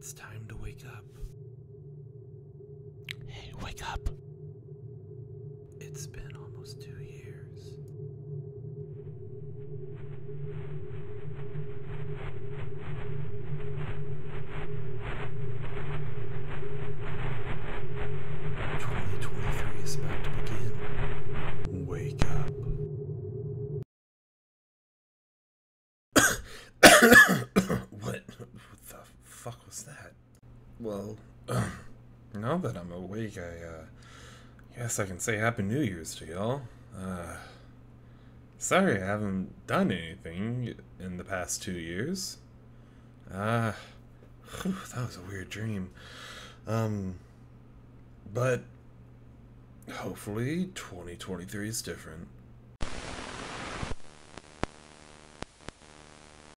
It's time to wake up. Hey, wake up. It's been almost two years. Twenty twenty three is about to begin. Wake up. fuck was that? Well, now that I'm awake, I, uh, guess I can say Happy New Year's to y'all. Uh, sorry I haven't done anything in the past two years. Ah, uh, that was a weird dream. Um, but hopefully 2023 is different.